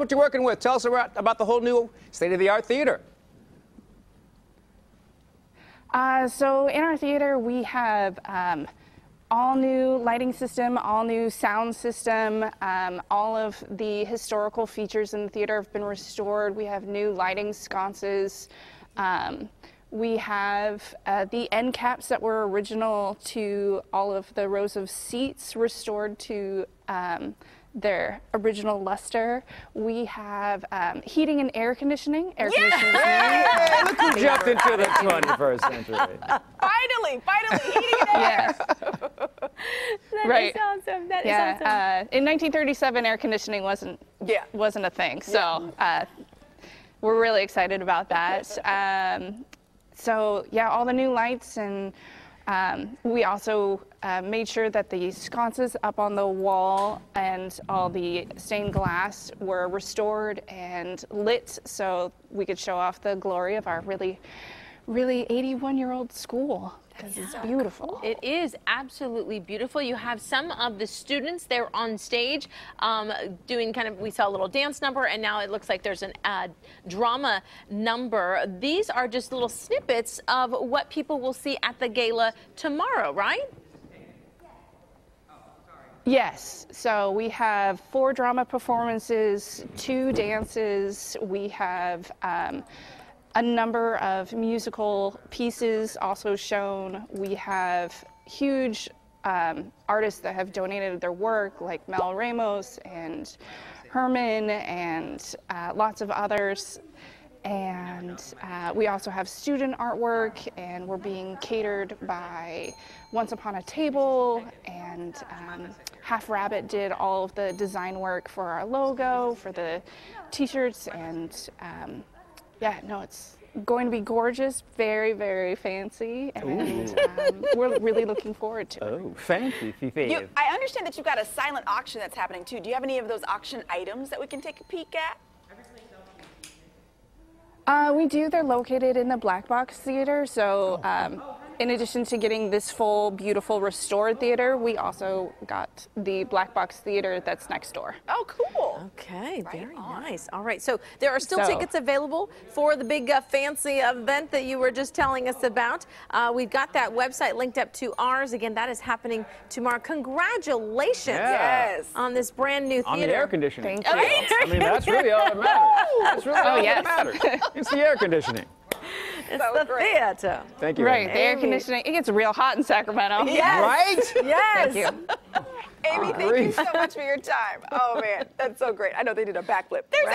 what you're working with. Tell us about, about the whole new state-of-the-art theater. Uh, so in our theater, we have um, all new lighting system, all new sound system. Um, all of the historical features in the theater have been restored. We have new lighting sconces. Um, we have uh, the end caps that were original to all of the rows of seats restored to um, their original luster. We have um, heating and air conditioning. Air conditioning. Hey, look who jumped into the 21st century. Finally, finally, heating and air. Yes. That Right. is awesome. That is Yeah. awesome. Uh, in 1937, air conditioning wasn't Yeah. wasn't a thing. So uh, we're really excited about that. Um, so yeah, all the new lights and um, we also uh, made sure that the sconces up on the wall and all the stained glass were restored and lit so we could show off the glory of our really, really 81 year old school because it's beautiful. It is absolutely beautiful. You have some of the students there on stage um, doing kind of, we saw a little dance number, and now it looks like there's an uh, drama number. These are just little snippets of what people will see at the gala tomorrow, right? Yes. So we have four drama performances, two dances. We have um, a number of musical pieces also shown. We have huge um, artists that have donated their work, like Mel Ramos and Herman, and uh, lots of others. And uh, we also have student artwork, and we're being catered by Once Upon a Table, and um, Half Rabbit did all of the design work for our logo, for the t shirts, and um, yeah, no, it's going to be gorgeous, very, very fancy, and um, we're really looking forward to it. Oh, fancy, Fifi. You, I understand that you've got a silent auction that's happening too. Do you have any of those auction items that we can take a peek at? Uh, we do. They're located in the Black Box Theater. So, um, in addition to getting this full, beautiful, restored theater, we also got the Black Box Theater that's next door. Oh, cool. Okay, very nice. All right, so there are still So- tickets available for the big uh, fancy event that you were just telling us about. Uh, we've got that website linked up to ours. Again, that is happening tomorrow. Congratulations Yeah. Yes. on this brand new theater. On theater. the air conditioning. Thank you. I mean, that's really all that matters. That's really all yes. that matters. It's the air conditioning. It's So the great. theater. Thank you. Right, Amy. the air conditioning. It gets real hot in Sacramento. Yes. Right? Yes. Thank you. Amy, thank you so much for your time. Oh man, that's so great. I know they did a backflip. There's